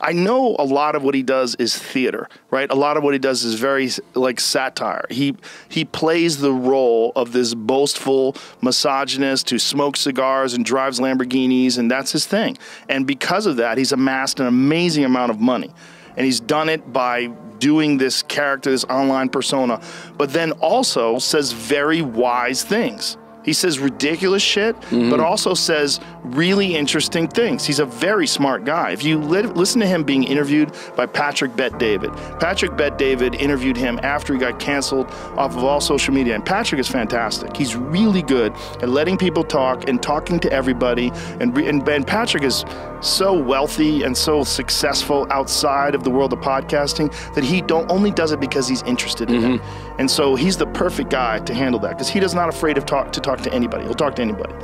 I know a lot of what he does is theater, right? A lot of what he does is very like satire. He he plays the role of this boastful misogynist who smokes cigars and drives Lamborghinis, and that's his thing. And because of that, he's amassed an amazing amount of money, and he's done it by doing this character, this online persona, but then also says very wise things. He says ridiculous shit, mm-hmm. but also says really interesting things. He's a very smart guy. If you li- listen to him being interviewed by Patrick Bet David, Patrick Bet David interviewed him after he got canceled off of all social media. And Patrick is fantastic. He's really good at letting people talk and talking to everybody. And, and, and Patrick is so wealthy and so successful outside of the world of podcasting that he don't only does it because he's interested mm-hmm. in it. Mm-hmm. And so he's the perfect guy to handle that because he is not afraid of talk to talk to anybody. He'll talk to anybody.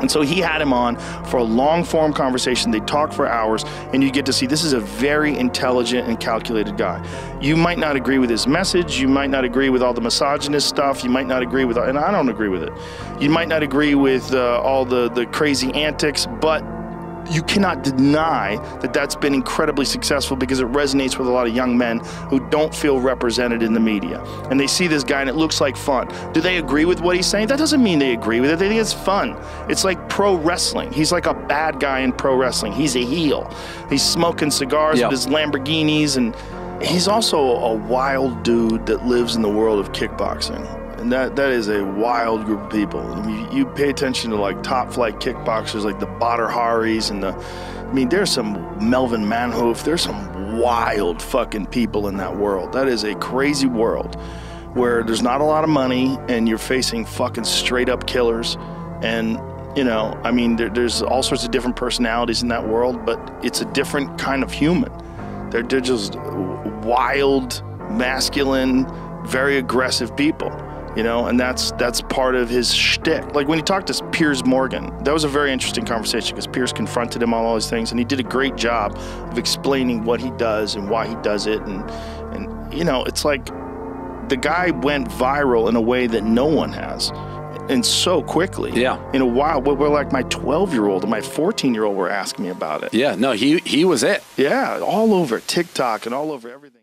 And so he had him on for a long form conversation. They talked for hours, and you get to see this is a very intelligent and calculated guy. You might not agree with his message. You might not agree with all the misogynist stuff. You might not agree with, and I don't agree with it. You might not agree with uh, all the, the crazy antics, but you cannot deny that that's been incredibly successful because it resonates with a lot of young men who don't feel represented in the media. And they see this guy and it looks like fun. Do they agree with what he's saying? That doesn't mean they agree with it. They think it's fun. It's like pro wrestling. He's like a bad guy in pro wrestling. He's a heel. He's smoking cigars yep. with his Lamborghinis and he's also a wild dude that lives in the world of kickboxing and that that is a wild group of people. I mean, you pay attention to like top flight kickboxers like the Badr Haris and the. I mean, there's some Melvin Manhoef. There's some wild fucking people in that world. That is a crazy world where there's not a lot of money and you're facing fucking straight up killers. And you know, I mean, there, there's all sorts of different personalities in that world, but it's a different kind of human. They're, they're just wild, masculine, very aggressive people you know, and that's that's part of his shtick. Like when he talked to Piers Morgan, that was a very interesting conversation because Piers confronted him on all these things, and he did a great job of explaining what he does and why he does it, and and you know, it's like the guy went viral in a way that no one has. And so quickly, yeah. In a while, we're like my 12 year old and my 14 year old were asking me about it. Yeah, no, he he was it. Yeah, all over TikTok and all over everything.